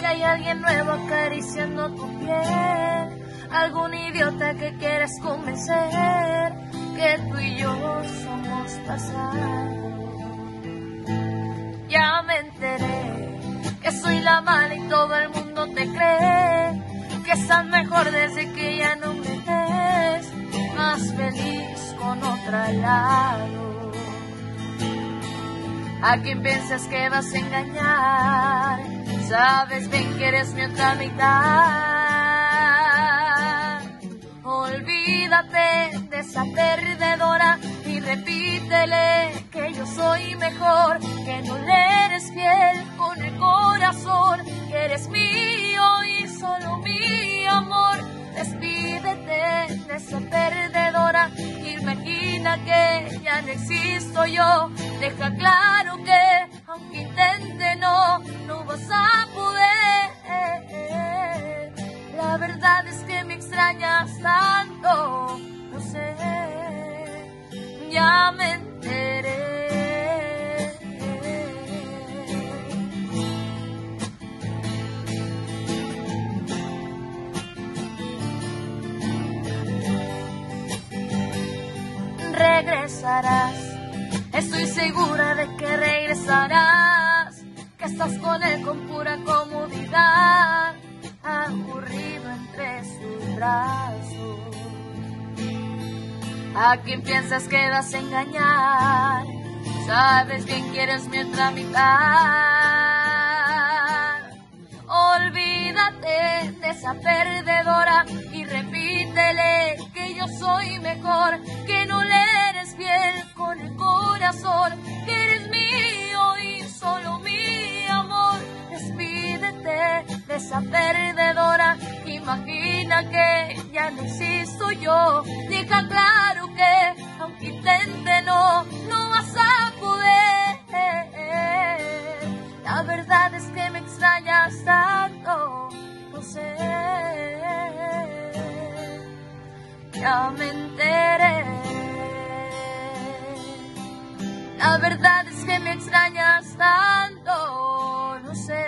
que hay alguien nuevo acariciando tu piel. Algún idiota que quieras convencer que tú y yo somos pasado. Ya me enteré que soy la mala y todo el mundo te cree. Que estás mejor desde que ya no me ves. Más feliz con otra lado. ¿A quién piensas que vas a engañar? Sabes bien que eres mi otra mitad. Olvídate de esa perdedora y repítele que yo soy mejor, que no le eres fiel con el corazón, que eres que ya no existo yo, deja claro que aunque intente no, no vas a poder. La verdad es que me extrañas tanto, no sé, ya me Regresarás, estoy segura de que regresarás, que estás con él con pura comodidad, aburrido entre sus brazos. ¿A quién piensas que vas a engañar? Sabes bien que eres mi otra. Olvídate de esa perdedora y repítele que yo soy mejor, que no le que eres mío y solo mi amor. Despídete de esa perdedora, imagina que ya no existo yo. Deja claro que aunque intente no, no vas a poder. La verdad es que me extrañas tanto, no sé. Ya me enteré. La verdad es que me extrañas tanto, no sé.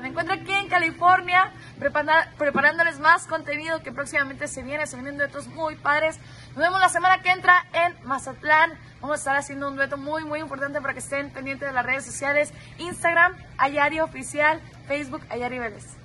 Me encuentro aquí en California prepara- preparándoles más contenido que próximamente se viene, se vienen duetos muy padres. Nos vemos la semana que entra en Mazatlán. Vamos a estar haciendo un dueto muy, muy importante para que estén pendientes de las redes sociales. Instagram, Ayari Oficial, Facebook, Ayari Vélez.